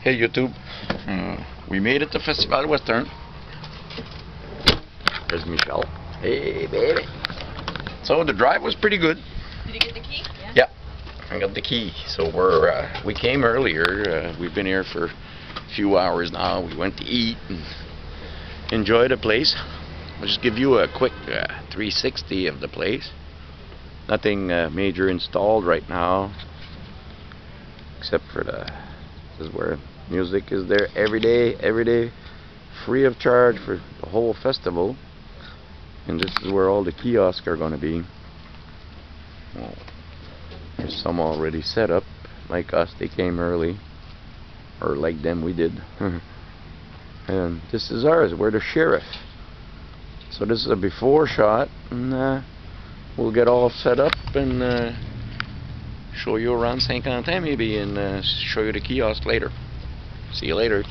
Hey YouTube, uh, we made it to Festival Western. There's Michelle. Hey baby. So the drive was pretty good. Did you get the key? Yeah, I got the key. So we're uh, we came earlier. Uh, we've been here for a few hours now. We went to eat and enjoy the place. I'll just give you a quick uh, 360 of the place. Nothing uh, major installed right now, except for the is where music is there every day, every day, free of charge for the whole festival. And this is where all the kiosks are going to be. Well, there's some already set up. Like us, they came early. Or like them, we did. and this is ours. We're the sheriff. So this is a before shot. And uh, we'll get all set up and uh, show you around Saint Quentin maybe and uh, show you the kiosk later. See you later.